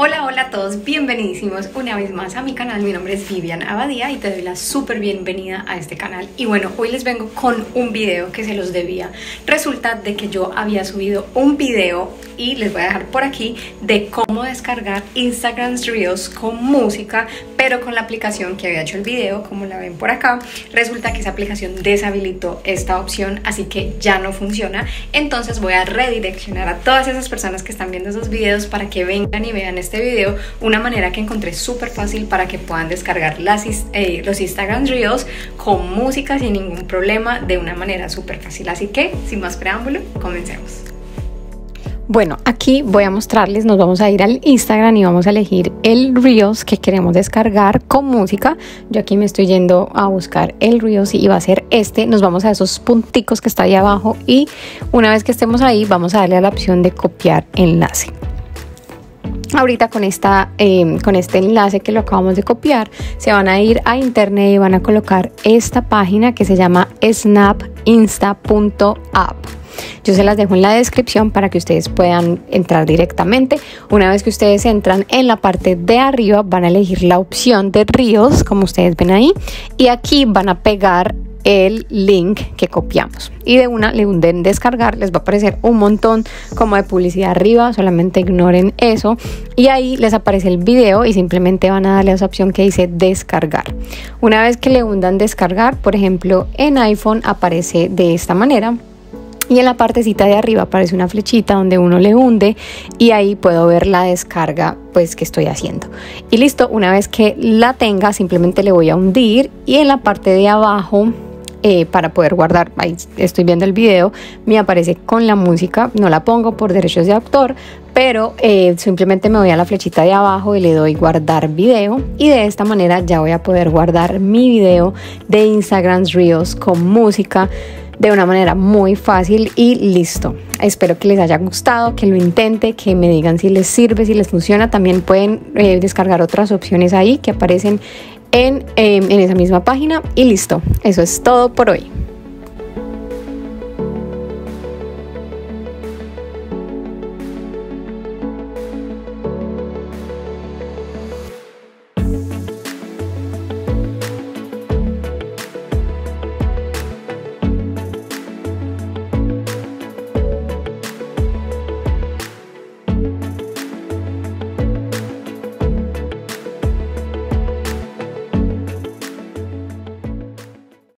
Hola, hola a todos, bienvenidísimos una vez más a mi canal. Mi nombre es Vivian Abadía y te doy la súper bienvenida a este canal. Y bueno, hoy les vengo con un video que se los debía. Resulta de que yo había subido un video y les voy a dejar por aquí de cómo descargar Instagram Reels con música, pero con la aplicación que había hecho el video, como la ven por acá. Resulta que esa aplicación deshabilitó esta opción, así que ya no funciona. Entonces voy a redireccionar a todas esas personas que están viendo esos videos para que vengan y vean este video, una manera que encontré súper fácil para que puedan descargar eh, los Instagram Reels con música sin ningún problema de una manera súper fácil. Así que, sin más preámbulo, comencemos. Bueno, aquí voy a mostrarles, nos vamos a ir al Instagram y vamos a elegir el Reels que queremos descargar con música. Yo aquí me estoy yendo a buscar el Reels y va a ser este. Nos vamos a esos punticos que está ahí abajo y una vez que estemos ahí vamos a darle a la opción de copiar enlace. Ahorita con, esta, em, con este enlace que lo acabamos de copiar, se van a ir a internet y van a colocar esta página que se llama snapinsta.app. Yo se las dejo en la descripción para que ustedes puedan entrar directamente. Una vez que ustedes entran en la parte de arriba van a elegir la opción de Ríos, como ustedes ven ahí, y aquí van a pegar el link que copiamos. Y de una le hunden descargar les va a aparecer un montón como de publicidad arriba solamente ignoren eso. Y ahí les aparece el video y simplemente van a darle a esa opción que dice descargar. Una vez que le hundan descargar por ejemplo en iPhone aparece de esta manera y en la partecita de arriba aparece una flechita donde uno le hunde y ahí puedo ver la descarga pues que estoy haciendo. Y listo, una vez que la tenga simplemente le voy a hundir y en la parte de abajo eh, para poder guardar, ahí estoy viendo el video, me aparece con la música, no la pongo por derechos de autor, pero eh, simplemente me voy a la flechita de abajo y le doy guardar video y de esta manera ya voy a poder guardar mi video de Instagram Reels con música de una manera muy fácil y listo. Espero que les haya gustado, que lo intente, que me digan si les sirve, si les funciona. También pueden eh, descargar otras opciones ahí que aparecen en, em, en esa misma página y listo. Eso es todo por hoy.